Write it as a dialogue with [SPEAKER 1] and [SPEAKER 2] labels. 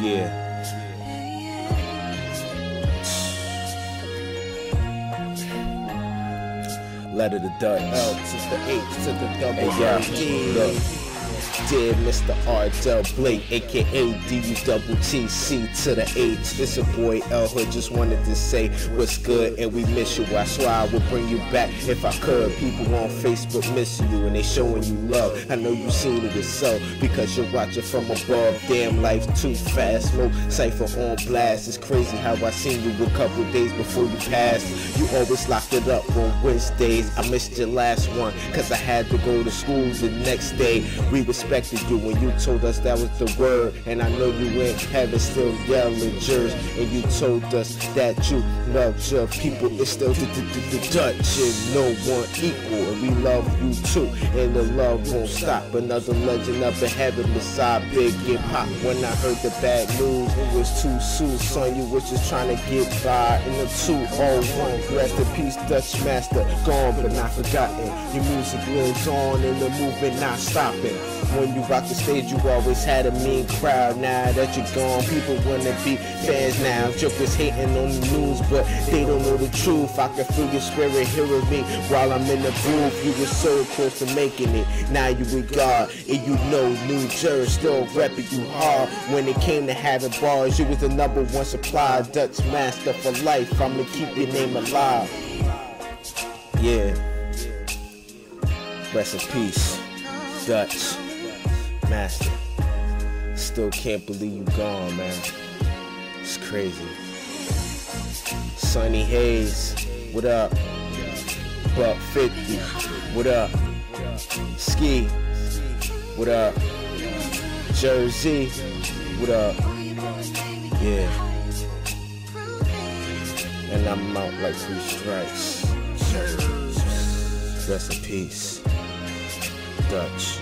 [SPEAKER 1] Yeah. Letter to Duttch.
[SPEAKER 2] L to the H to the double
[SPEAKER 1] Hey, yeah.
[SPEAKER 2] D.
[SPEAKER 1] Look. Dear Mr. R. Del Blake, aka D double T C to the H. It's a boy L Hood. Just wanted to say what's good and we miss you. I swear I would bring you back if I could. People on Facebook miss you and they showing you love. I know you seen it yourself because you're watching from above. Damn life too fast. No cipher on blast. It's crazy how I seen you a couple days before you passed. You always locked it up on Wednesdays. I missed your last one cause I had to go to school the next day. We respected you when you told us that was the word. And I know you in heaven still yelling jurors. And you told us that you loved your people. It's still the, the, the, the Duttch and no one equal. And we love you too. And the love won't stop. Another legend up in heaven beside Big and Pop. When I heard the bad news, it was too soon, son. You was just trying to get by in the 201. Rest in peace, Duttch Mastah. Gone but not forgotten. Your music lives on and the movement not stopping. When you rock the stage, you always had a mean crowd. Now that you're gone, people wanna be fans now. Jokers hating on the news, but they don't know the truth. I can feel your spirit hearing me while I'm in the booth. You were so close to making it. Now you with God, and you know New Jersey still repping you hard. When it came to having bars, you was the number one supply. Duttch Mastah for life. I'ma keep your name alive. Yeah. Rest in peace, Duttch Mastah. Still can't believe you gone, man. It's crazy. Sunny Hayes, what up? Buck 50, what up? Ski, what up? Jersey, what up? Yeah. And I'm out like three strikes. Rest in peace. Duttch.